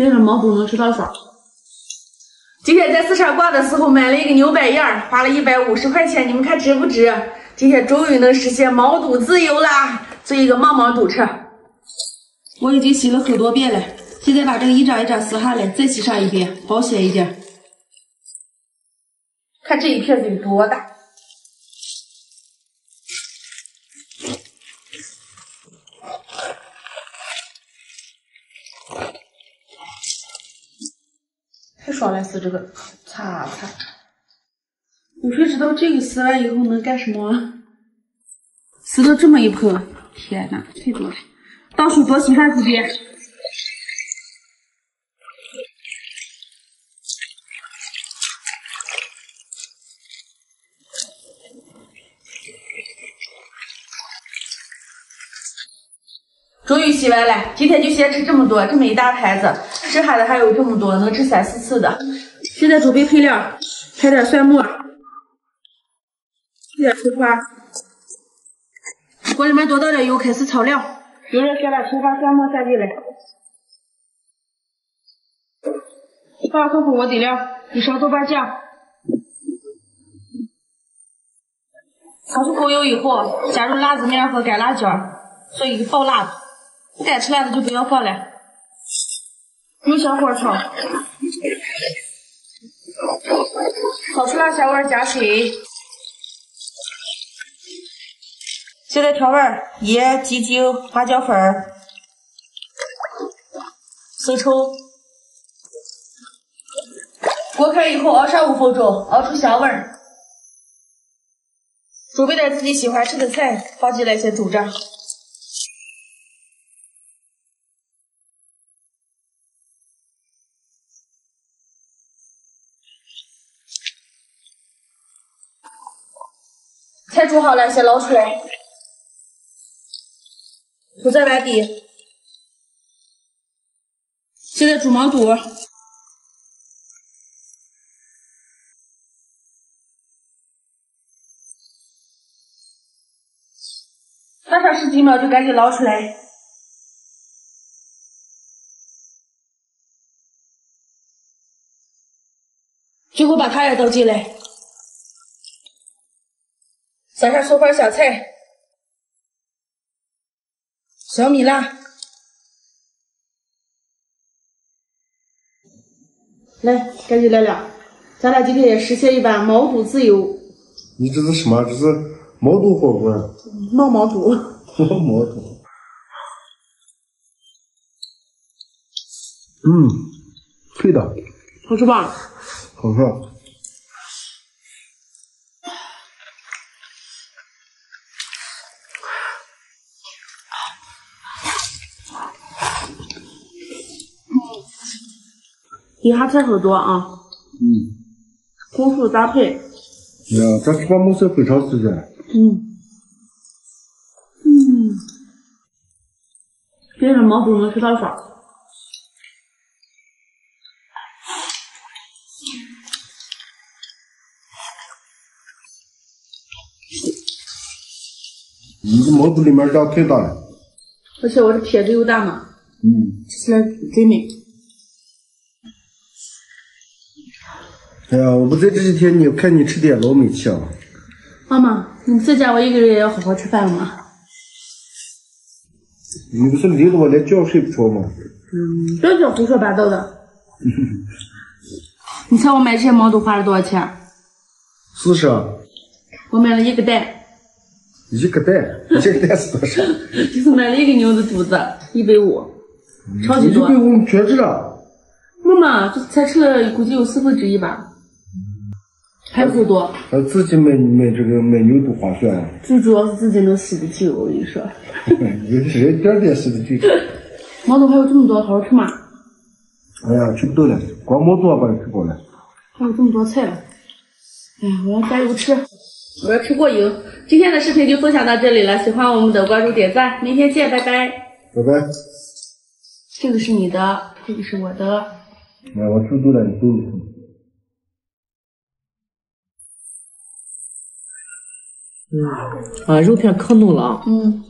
别人毛肚能吃到爽。今天在四川逛的时候买了一个牛百叶，花了一百五十块钱，你们看值不值？今天终于能实现毛肚自由啦！做一个毛毛肚吃。我已经洗了很多遍了，现在把这个一张一张撕下来，再洗上一遍，保险一点。看这一片子有多大？太爽了，撕这个，擦擦。我谁知道这个撕完以后能干什么？撕了这么一盆，天哪，太多了！倒水多洗上几遍。终于洗完了，今天就先吃这么多，这么一大盘子，剩下的还有这么多，能吃三四次的。现在准备配料，拍点蒜末，配点葱花。锅里面多倒点油，开始炒料。油热，先把葱花、蒜末下进来，放入火锅底料，一勺豆瓣酱。炒出够油以后，加入辣子面和干辣椒，做一个爆辣子。不敢吃辣的就不要放了。用小火炒，炒出辣香味加水。现在调味盐、鸡精、花椒粉、生抽。锅开以后熬上五分钟，熬出香味儿。准备点自己喜欢吃的菜，放进来先煮着。煮好了，先捞出来，铺在碗底。现在煮毛肚，翻上十几秒就赶紧捞出来。最后把它也倒进来。撒上葱花、香菜、小米辣，来，赶紧来俩，咱俩今天也实现一把毛肚自由。你这是什么？这是毛肚火锅？毛毛肚。毛毛肚。嗯，脆的。好吃吧？好吃。底下菜很多啊，嗯，荤素搭配。呀，这吃饭没事非常时间。嗯，嗯，跟着毛肚能吃到爽。你这毛肚里面量太大了。而且我这撇子又大嘛。嗯，吃起来真美。哎呀，我不在这几天，你看你吃点老美气了。妈妈，你在家我一个人也要好好吃饭了吗？你不是离了我连觉睡不着吗？嗯，别讲胡说八道的。你猜我买这些毛肚花了多少钱？四十。我买了一个蛋。一个蛋？一个蛋是多少？就是买了一个牛的肚子，一百五，超级多。一百五全吃了。妈妈，这才吃了估计有四分之一吧。还有很多，呃，自己买买这个买牛肚划算啊。最主要是自己能洗得起，我跟你说。有人点点洗得起。毛肚还有这么多，好好吃吗？哎呀，吃不到了，光毛肚把它吃饱了。还有这么多菜了，哎呀，我要加油吃，我要吃过瘾。今天的视频就分享到这里了，喜欢我们的关注点赞，明天见，拜拜。拜拜。这个是你的，这个是我的。哎，我吃多了，你都嗯，啊，肉片可嫩了啊，嗯，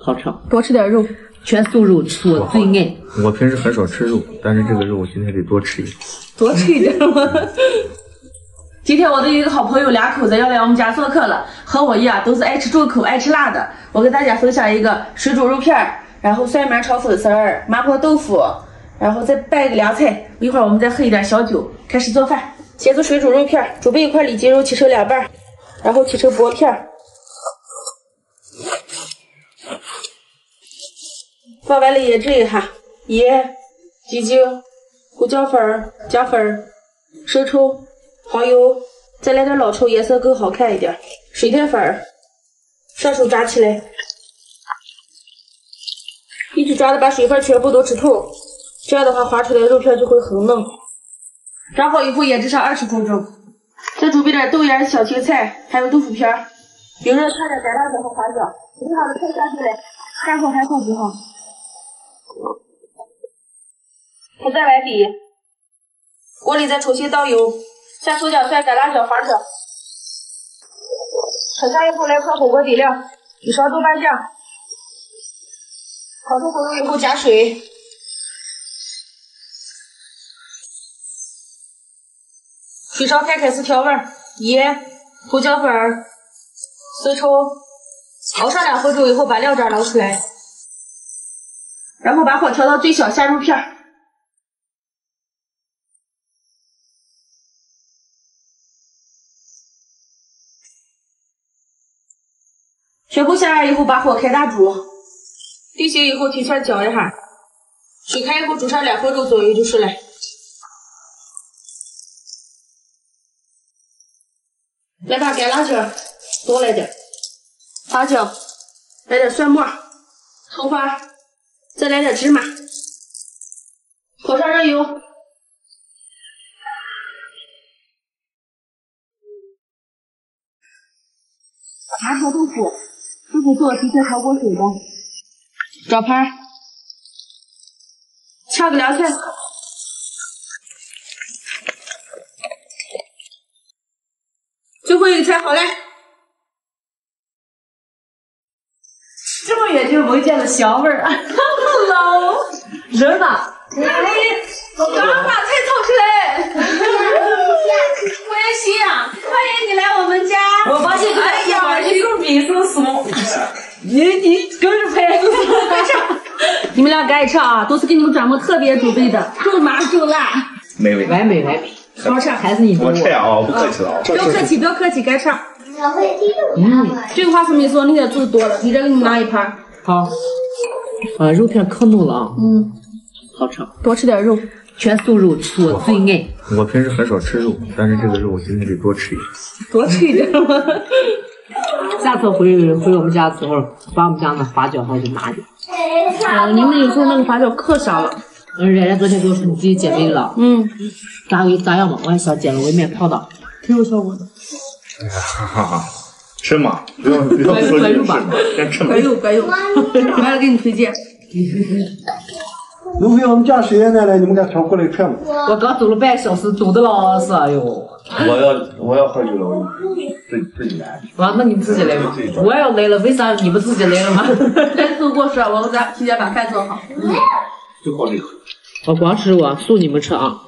好吃，多吃点肉。全素肉，吃我最爱。我平时很少吃肉，但是这个肉我今天得多吃一点。多吃一点吗？今天我的一个好朋友两口子要来我们家做客了，和我一样都是爱吃重口、爱吃辣的。我给大家分享一个水煮肉片儿，然后蒜苗炒粉丝儿、麻婆豆腐，然后再拌一个凉菜。一会儿我们再喝一点小酒，开始做饭。先做水煮肉片儿，准备一块里脊肉切成两半，然后切成薄片儿。放完了腌制一下，盐、鸡精、胡椒粉、姜粉、生抽、蚝油，再来点老抽，颜色更好看一点。水淀粉儿，上手抓起来，一直抓的把水分全部都吃透，这样的话划出来肉片就会很嫩。抓好以后腌制上二十分钟，再准备点豆芽、小青菜，还有豆腐片儿，油热差点干辣椒和花椒，准备好的菜下进来，看好还好不好？不在碗底，锅里再重新倒油，下葱姜蒜、干辣椒、花椒，炒香以后来块火锅底料，一勺豆瓣酱，烤出红油以后加水，水烧开开始调味，盐、胡椒粉、生抽，熬上两分钟以后把料渣捞出来，然后把火调到最小，下肉片儿。全部下完以后，把火开大煮，定型以后提出来搅一下，水开以后煮上两分钟左右就是了。来把干辣椒多来点，花椒，来点蒜末、葱花，再来点芝麻，火烧热油，麻婆豆腐。豆腐做提前焯过水的，找盘，炝个凉菜，最后一个菜好嘞！这么远就闻见了香味儿啊！老人呢？哎，我刚把菜炒出来。我也行，欢迎你来我们家。我发现哎呀，一个米松松，你你跟着拍。你们俩赶紧吃啊，都是给你们专门特别准备的，重麻重辣，美味。完美完美，好吃。还是你我吃呀啊，不客气了啊。不要客气，不要客气，该吃。嗯，这个话是没说，那些做的多了，你这给你拿一盘。好，啊，肉片可嫩了啊。嗯，好吃，多吃点肉。全素肉，吃我最爱。我平时很少吃肉，但是这个肉我今天得多吃一点。多吃一点吗？下次回回我们家的时候，把我们家那花椒还是拿点。啊，你们有时候那个花椒可香了。嗯，冉冉昨天跟我说你自己减肥了。嗯，咋个咋样嘛？我还想减了外面泡的，挺有效果的。哎呀，哈哈哈，吃嘛，不要不要说你吃嘛，先吃嘛乖。肉乖肉，完了给你推荐。卢飞，我们家水也来了，你们敢挑过来看吗？我刚走了半小时，走的老是哎呦。我要我要喝酒了，我自己自己来。啊，那你自己来嘛。我要来了，为啥你不自己来了吗？来送过水，我们咱提前把饭做好。就好这个。我光吃我，送你们吃啊。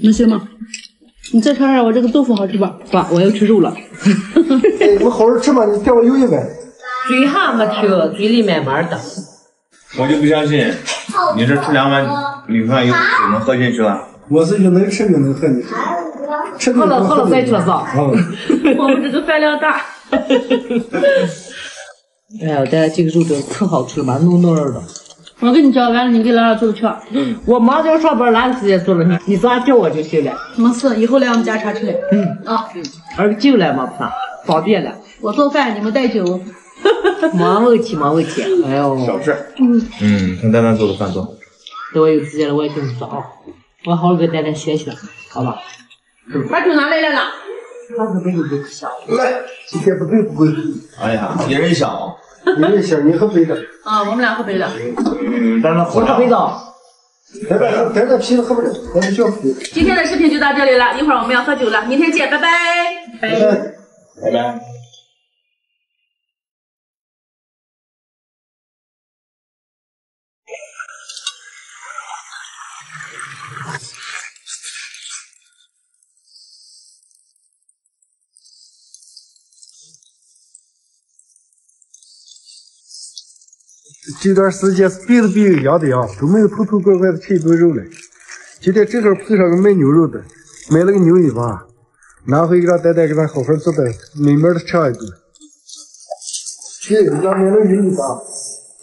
能行吗？你再尝尝我这个豆腐好吃吧？爸，我要吃肉了。哎，你们好好吃嘛，你带我有一碗。嘴还没停，嘴里慢慢的。我就不相信，你这吃两碗米饭有就能喝进去了。我是越能吃越能喝，进去？吃喝了喝了再做上。嗯，我们这个饭量大。哎呀，但这个肉真可好吃了嘛，嫩嫩的。我给你叫完了，你给老二做去。我忙着要上班，哪有时间做了？你你早点叫我就行了。没事，以后来我们家常吃来。嗯啊，儿子进来嘛，不啥，方便了。我做饭，你们带酒。没问题，没问题。哎呦，小事。嗯嗯，看丹丹做的饭多好吃。等我有时间了，我也给你做啊，我好好跟丹丹学学，好吧？把酒拿来了啦。他是不是不香？来，今天不贵不贵，哎呀，别人一箱。你也行你喝杯的，啊，我们俩喝杯的。嗯，但是喝啥？我味道。来来，带点啤的喝不了。今天的视频就到这里了，一会儿我们要喝酒了，明天见，拜拜。拜拜。拜拜。这段时间是病的病，养的养，都没有痛痛快快的吃一顿肉了。今天正好碰上个卖牛肉的，买了个牛尾巴，拿回给让呆呆给他好好做的，美美的吃一顿。去，人家买了牛尾巴，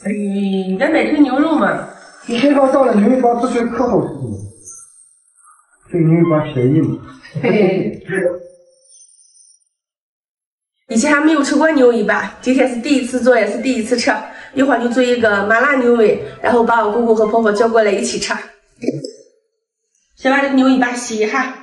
哎，你这买成牛肉嘛？你身上上了牛尾巴不觉可好吃了？这牛尾巴便宜嘛？嘿，以前还没有吃过牛尾巴，今天是第一次做，也是第一次吃。一会儿就做一个麻辣牛尾，然后把我姑姑和婆婆叫过来一起吃。先把这牛尾巴洗一下。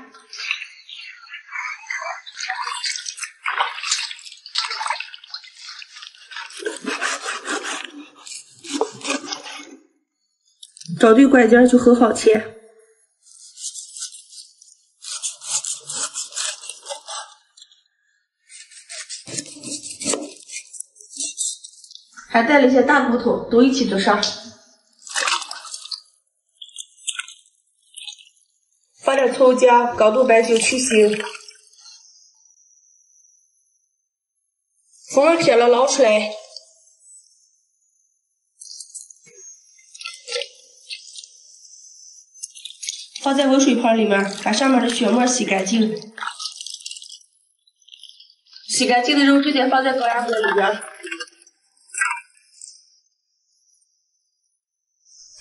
找对拐角就很好切。还带了一些大骨头，都一起做上。放点葱姜、高度白酒去腥，风味撇了捞出来，放在温水盆里面，把上面的血沫洗干净。洗干净的肉直接放在高压锅里边。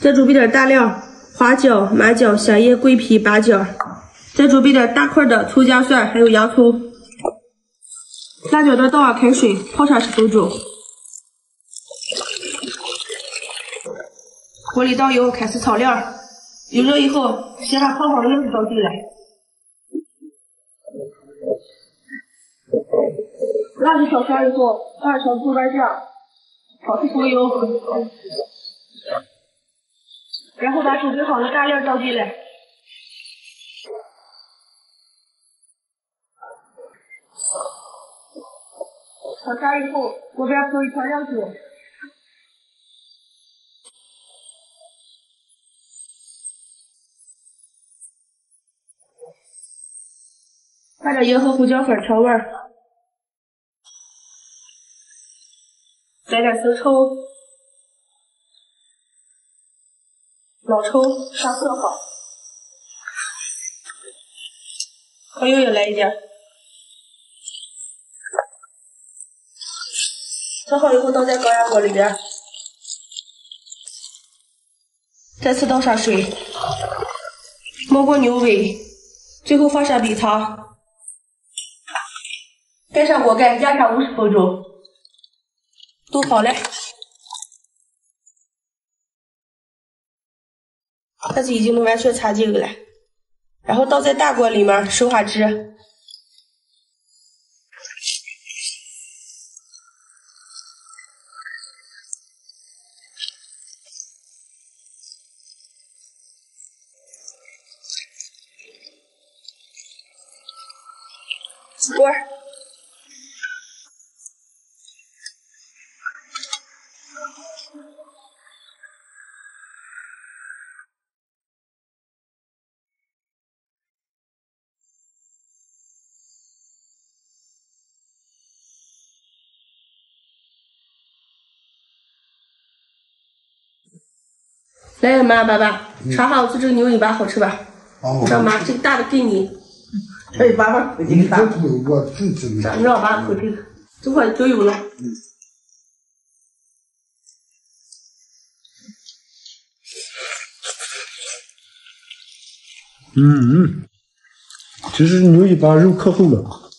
再准备点大料，花椒、麻椒、香叶、桂皮、八角。再准备点大块的葱姜蒜，还有洋葱。辣椒段倒上开水，泡上十分钟。锅里倒油，开始炒料。油热以后，先把泡好的肉倒进来。辣子炒香以后，放上豆瓣酱，炒出红油。然后把准备好的大料倒进来，炒香以后，锅边铺一调料酒，放点盐和胡椒粉调味儿，来点生抽。老抽上色好，蚝油也来一点。炒好以后倒在高压锅里边，再次倒上水，没过牛尾，最后放上米汤，盖上锅盖，压上五十分钟，都好了。它是已经能完全擦净了，然后倒在大锅里面收下汁。来，妈，爸爸，尝尝我做这个牛尾巴好吃吧？让妈，这个大的给你。哎，爸爸口劲大。我真真让让妈口劲，这块都有了。嗯嗯，其实牛尾巴肉可厚了。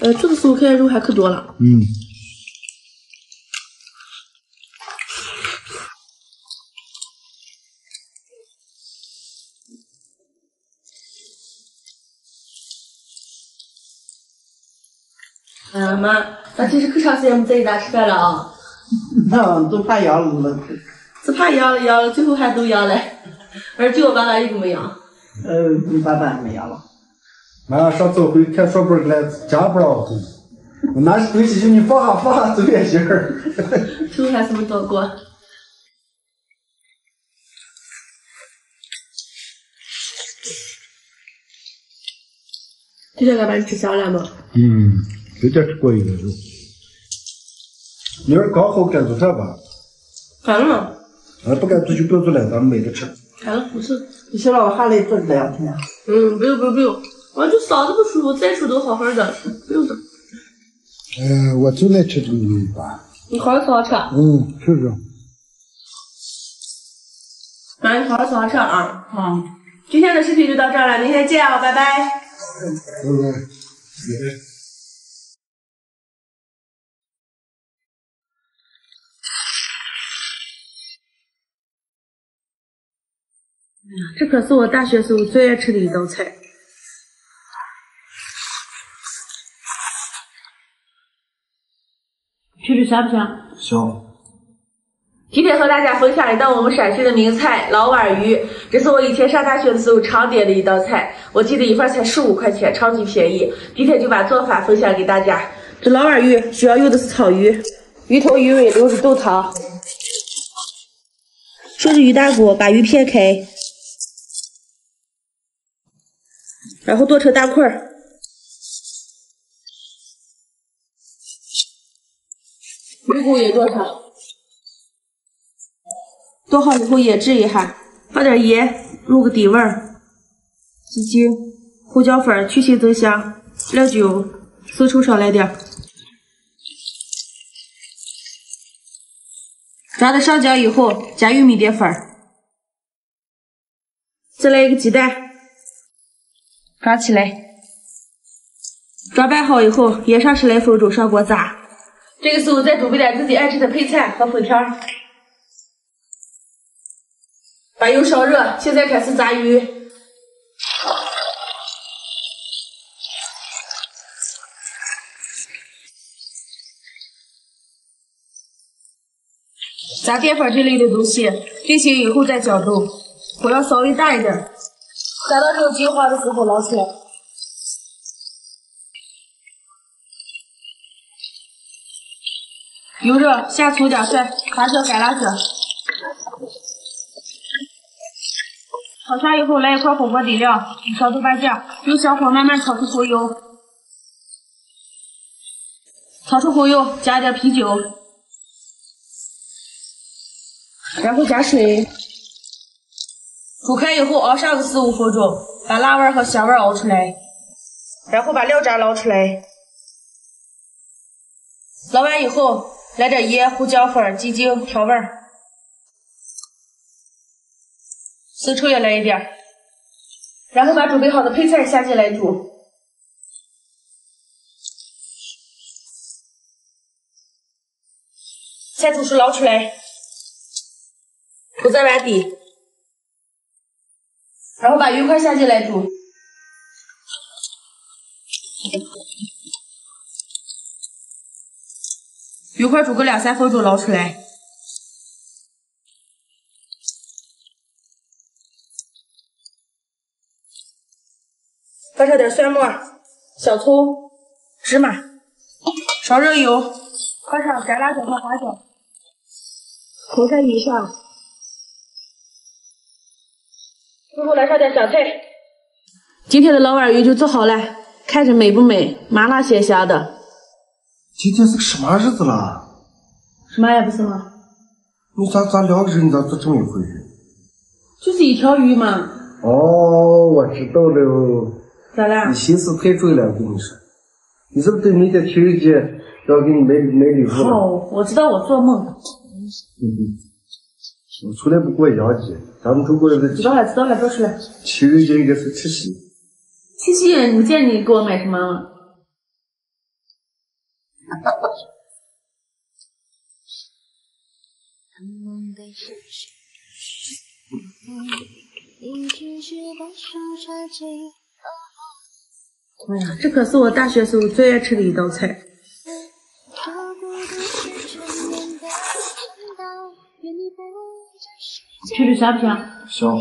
呃，这个时候看肉还可多了。嗯。妈，咱这是可长时间没在家吃饭了啊！那都怕阳了，是怕阳了，阳了，最后还都阳了。而就我爸爸一个没阳。呃，你爸爸没阳了。妈，上次我回看书本来，家不让我动，我拿起东西就你放下放下，走远些儿。最后还是没做过。今天该把你吃香了吗？嗯。有点吃过瘾了肉。你要是刚好赶做饭吧，赶了吗？啊，不敢做就不要做了，咱们买着吃。赶了，不是。你行了，我还得做这两天。嗯，不用不用不用，我就嗓子不舒服，再说都好好的，不用的。嗯，我就爱吃这个牛尾巴。你好好吃好吃，嗯，是是。妈，你好好吃好吃啊！嗯，今天的视频就到这儿了，明天见啊，拜拜。拜拜。这可是我大学时候最爱吃的一道菜。吃吃香不香？香。今天和大家分享一道我们陕西的名菜老碗鱼，这是我以前上大学的时候常点的一道菜，我记得一份才十五块钱，超级便宜。今天就把做法分享给大家。这老碗鱼主要用的是草鱼，鱼头鱼尾留着炖汤。顺着鱼大骨把鱼片开，然后剁成大块儿。鱼骨也剁上。剁好以后腌制一下，放点盐入个底味儿，鸡精、胡椒粉去腥增香，料酒、生抽少来点。炸的上浆以后，加玉米淀粉，再来一个鸡蛋，抓起来，抓拌好以后，腌上十来分钟，上锅炸。这个时候再准备点自己爱吃的配菜和粉条。把油烧热，现在开始炸鱼。炸淀粉这类的东西，定型以后再搅动，火要稍微大一点。炸到这个金黄的时候捞出来。油热，下葱姜蒜，花椒干辣椒。炒香以后，来一块火锅底料，一勺豆瓣酱，用小火慢慢炒出红油。炒出红油，加一点啤酒，然后加水，煮开以后熬上个四五分钟，把辣味和香味熬出来，然后把料渣捞出来。捞完以后，来点盐、胡椒粉、鸡精调味儿。生抽也来一点，然后把准备好的配菜下进来煮，菜煮熟捞出来，铺在碗底，然后把鱼块下进来煮，鱼块煮个两三分钟捞出来。放上点蒜末、小葱、芝麻，烧热油，放上干辣椒和花椒，涂在鱼上，最后来上点小菜。今天的老碗鱼就做好了，看着美不美？麻辣鲜香的。今天是个什么日子了？什么也不是吗？你咋咋两个人咋做这么一回事？就是一条鱼嘛。哦，我知道了。咋了？你心思太重了，我跟你说，你是不是对明天情人节要给你买买礼物了？好，我知道我做梦。嗯，我从来不过洋节，咱们中国人的知道了，知道了，别说了。情人节应该是七夕。七夕，你见你给我买什么了？哎呀，这可是我大学时候最爱吃的一道菜。吃吃香不香？香。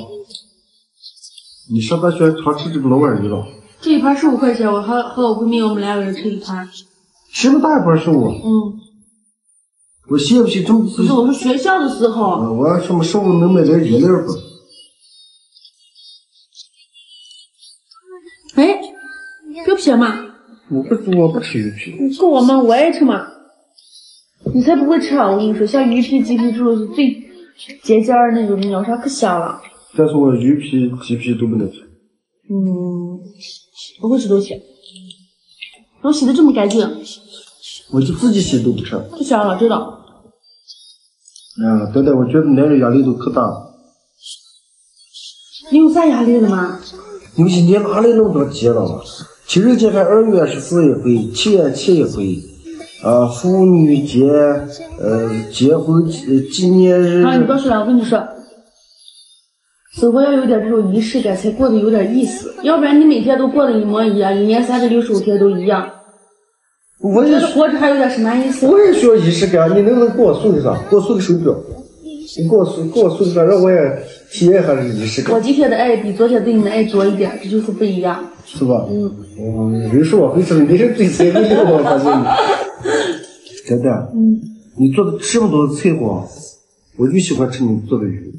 你上大学常吃这个老碗鱼了？这一盘十五块钱，我和和我闺蜜我们两个人吃一盘。这么大一盘十五？嗯。我信不信这么不是，我是学校的时候。嗯我要什么时候能买点日料不？哎，鱼皮嘛？我不我不吃鱼皮。你给我吗？我爱吃嘛。你才不会吃啊！我跟你说，像鱼皮、鸡皮这种是最节尖儿那种，你要啥可香了。但是我鱼皮、鸡皮都不能吃。嗯，不会吃东西。能洗的这么干净，我就自己洗都不吃。不香了，真的。哎呀，等等，我觉得男人压力都可大了。你有啥压力了吗？你们一年哪来那么多节了？情人节还二月十四一回，七月七一回，啊，妇女节，呃，结婚纪纪念日。啊，你别说了，我跟你说，生活要有点这种仪式感，才过得有点意思。要不然你每天都过得一模一样，一年三百六十五天都一样，我也觉得活着还有点什么意思？我也需要仪式感，你能不能给我送一个啥？给我送个手表。你给我送，给我送个啥，让我也体验一下这个仪式感，我今天的爱比昨天对你的爱多一点，这就是不一样。是吧？嗯。嗯，人说我会吃，你是最菜的，我发现你。真的。嗯。你做的这么多菜货，我就喜欢吃你做的鱼。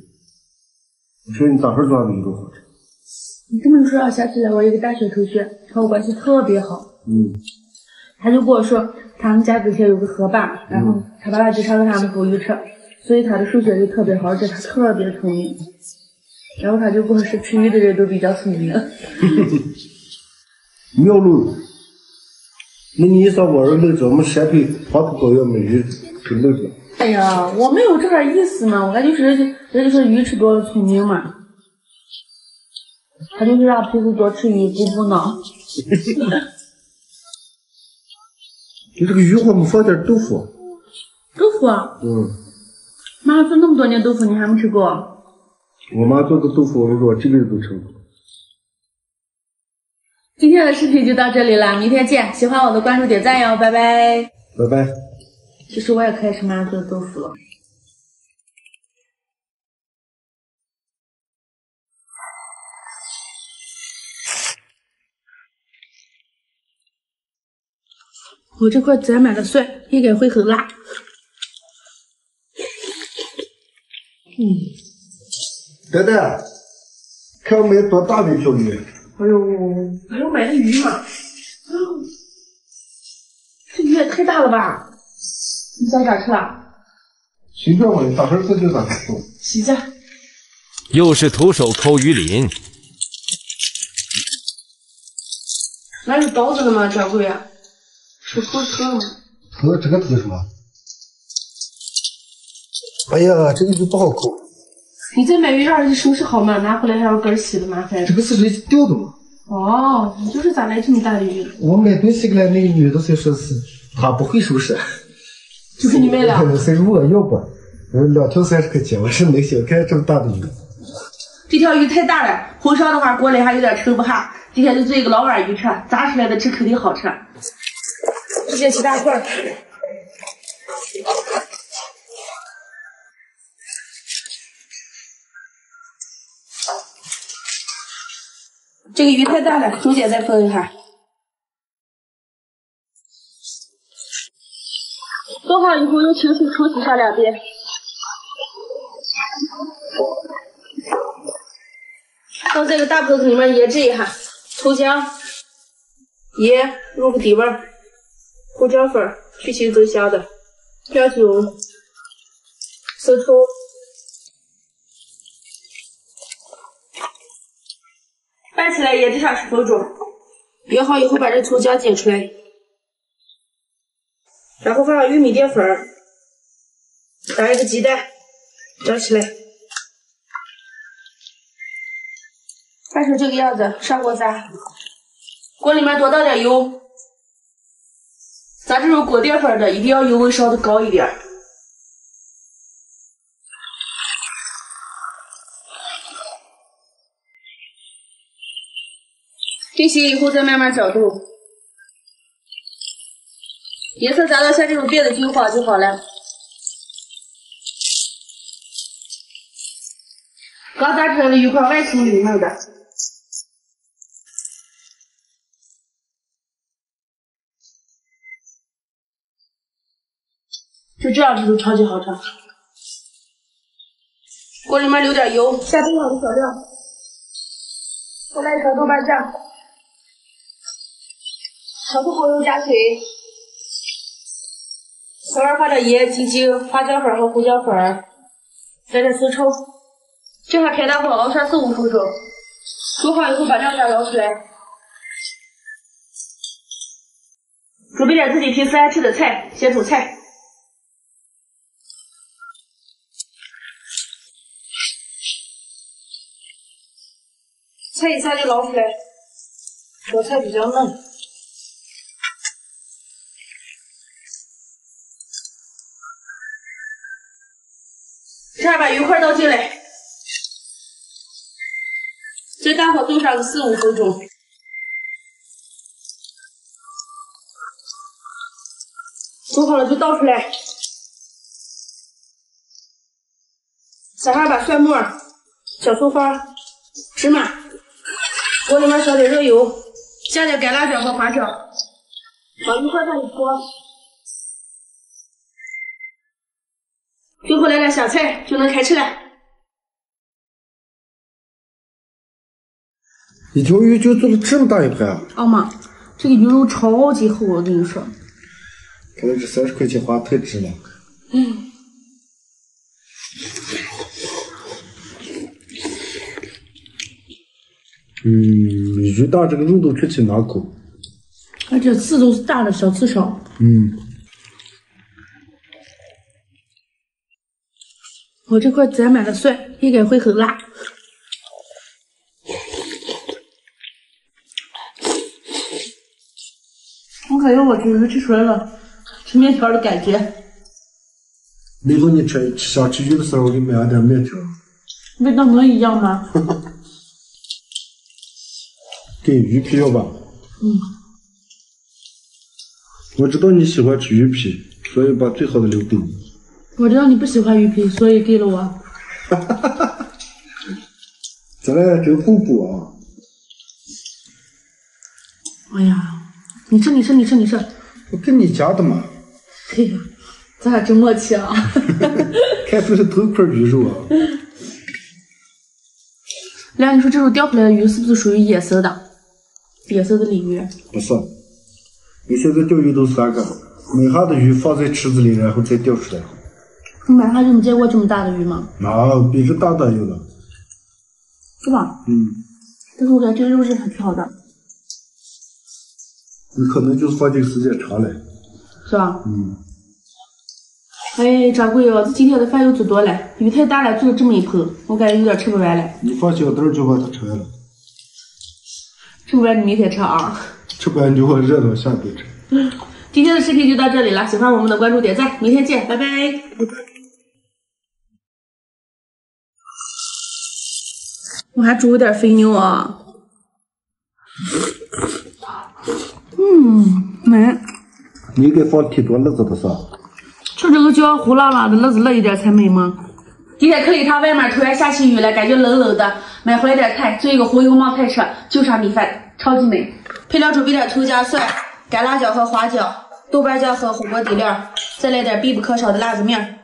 我说你咋会做的鱼都好吃。你这么一说，我想起来我一个大学同学，和我关系特别好。嗯。他就跟我说，他们家之前有个河坝，然后他爸爸经常给他们捕鱼吃。所以他的数学就特别好，而且他特别聪明。然后他就跟我说，吃鱼的人都比较聪明。妙论。那你上网上弄咱们陕北黄土高原美鱼给弄的。哎呀，我没有这点意思嘛，我感觉是人家人家说鱼吃多了聪明嘛。他就是让平时多吃鱼补补脑。你这个鱼我们放点豆腐？豆腐啊？嗯。妈做那么多年豆腐，你还没吃过？我妈做的豆腐，我跟你说，这辈子都吃不过。今天的视频就到这里了，明天见！喜欢我的关注点赞哟，拜拜！拜拜。其实我也可以吃妈做的豆腐了。我这块攒满了蒜，应该会很辣。嗯，呆呆，看我买多大的一条鱼？哎呦，还要买的鱼嘛？这鱼也太大了吧？你想咋吃啊？随便我，咋回事就咋吃。洗下。又是徒手抠鱼鳞。哪有刀子的吗，掌柜？是偷吃了吗？偷这个偷什么？哎呀，这个鱼不好抠。你再买鱼让人家收拾好嘛？拿回来还要个洗的麻烦。这个是人家钓的吗？哦，你就是咋来这么大的鱼？我买东西给来，那个女的才说是她不会收拾，就是你买了。是我要不，两条三十块钱，我是能行，看这么大的鱼。这条鱼太大了，红烧的话锅里还有点盛不下。今天就做一个老碗鱼吃，炸出来的吃肯定好吃。直接切大块。这个鱼太大了，中间再分一下。做好以后用清水冲洗上两遍。到这个大盆子里面腌制一下，葱姜、盐入个底味儿，胡椒粉去腥增香的，料酒、生抽。拌起来腌制上十分钟，腌好以后把这葱姜剪出来，然后放上玉米淀粉，打一个鸡蛋，搅起来，拌成这个样子，上锅炸。锅里面多倒点油，咱这种裹淀粉的，一定要油温烧的高一点。定型以后再慢慢搅动，颜色炸到像这种变得金黄就好了。刚炸出来的鱼块外酥里嫩的，就这样吃都超级好吃。锅里面留点油，下备好的小料，再来一勺豆瓣酱。炒出锅油加水，小碗放点盐、鸡精、花椒粉和胡椒粉，来点生抽，这下开大火熬上四五分钟，煮好以后把料渣捞出来，准备点自己平时爱吃的菜，先煮菜。菜一下就捞出来，菠菜比较嫩。这样把鱼块倒进来，再大火炖上个四五分钟。煮好了就倒出来，撒上把蒜末、小葱花、芝麻，锅里面烧点热油，加点干辣椒和花椒，把鱼块上一泼，最后来点小菜就能开吃了。一条鱼就做了这么大一盘啊！奥妈，这个鱼肉超级厚，我跟你说。看来这三十块钱花太值了。嗯，鱼大，这个肉都吃起拿口。而且刺都是大的小刺少。嗯，我这块攒满了蒜，应该会很辣。我感觉我这鱼吃出来了吃面条的感觉，以后你吃吃想吃鱼的时候，我给你买了点面条，味道能一样吗？给鱼皮要吧？嗯。我知道你喜欢吃鱼皮，所以把最好的留给你。我知道你不喜欢鱼皮，所以给了我。咱俩真互补啊！哎呀，你吃你吃你吃你吃，我跟你夹的嘛，嘿呀，咱俩真默契啊！看出是头块鱼肉啊。来，你说这种钓回来的鱼是不是属于野生的？野生的鲤鱼？不是，你现在钓鱼都是三个，每下的鱼放在池子里，然后再钓出来。你买下去，你见过这么大的鱼吗？啊比这大的有了。是吧？嗯，但是我感觉这个肉是很挑的，你可能就是放的时间长了。是吧？嗯，哎，掌柜哦，这今天的饭又做多了，鱼太大了，做了这么一盆，我感觉有点吃不完了。你放小灯就把它吃完了，吃不完你明天吃啊。吃不完你就我热到下边吃。今天的视频就到这里了，喜欢我们的关注点赞，明天见，拜拜。我还煮了点肥牛啊。嗯，美。你给放挺多辣子的是吧？吃这个就要胡辣辣的，辣子辣一点才美吗？今天课里堂外面突然下起雨来，感觉冷冷的，买回来点菜，做一个红油冒菜吃，就上米饭，超级美。配料准备点葱姜蒜、干辣椒和花椒，豆瓣酱和火锅底料，再来点必不可少的辣子面。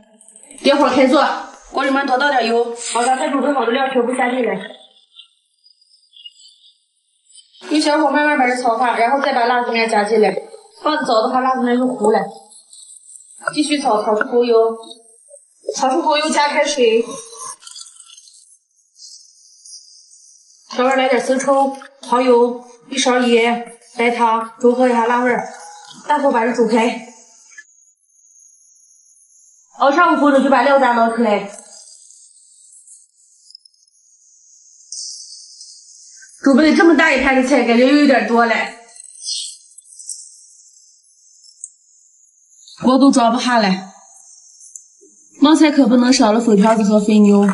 点火开做，锅里面多倒点油，把刚才准备好的料全部下进来，用小火慢慢把这炒化，然后再把辣子面加进来。放的早的话，辣子面就糊了。继续炒，炒出红油，炒出红油加开水，调味来点生抽、蚝油，一勺盐、白糖，中和一下辣味儿。大火把这煮开，熬上五分钟就把料渣捞出来。准备了这么大一盘的菜，感觉又有点多了，锅都装不下了。冒菜可不能少了粉条子和肥牛。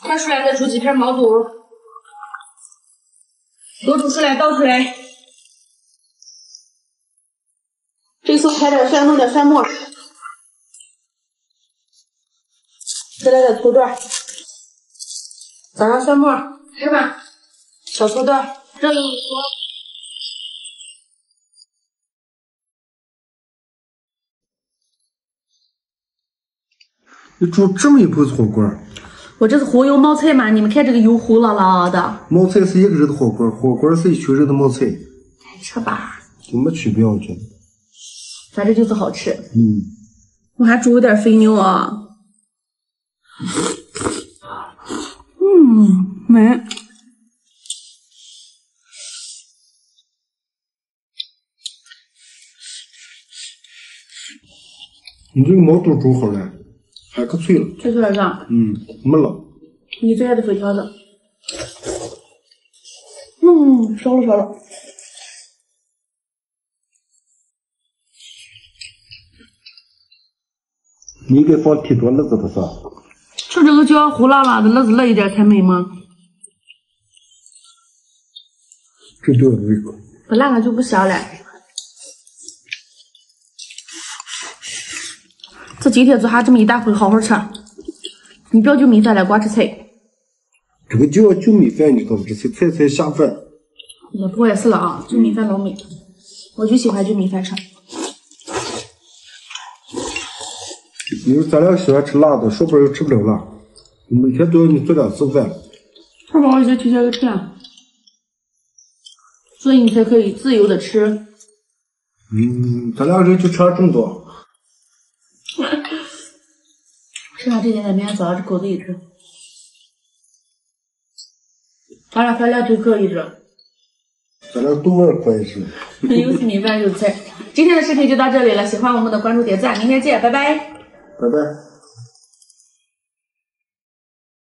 快出来再煮几片毛肚，都煮出来倒出来。这时候开点蒜，弄点蒜末，再来点葱段，撒上蒜末、芝麻、小葱段，热油一锅。你煮这么一盆火锅，我这是红油冒菜嘛，你们看这个油红辣辣的，冒菜是一个人的火锅，火锅是一群人的冒菜。吃吧，有没区别？我觉得，反正就是好吃。嗯，我还煮了点肥牛啊。嗯，没。你这个毛肚煮好了，还可脆了，脆脆的是吧？嗯，没了。你最爱的粉条子。嗯，烧了烧了。你应该放挺多辣子的是吧？吃这个就要胡辣辣的，辣子辣一点才美吗？这吊着胃口。不辣了就不香了。这今天做下这么一大锅，好好吃。你不要就米饭了，光吃菜。这个就要就米饭，你知道不？这些菜才下饭。也不也是了啊，就米饭老美。我就喜欢就米饭吃。你说咱俩喜欢吃辣的，说不定又吃不了辣。每天都要你做两次饭。二宝，我先提前个天，所以你才可以自由的吃。嗯，咱俩人就吃了这么多。吃完这点点，明天早上这狗子一只。咱俩饭量真可以吃。咱俩都玩可以吃。又是米饭又是菜。今天的视频就到这里了，喜欢我们的关注点赞，明天见，拜拜。拜拜。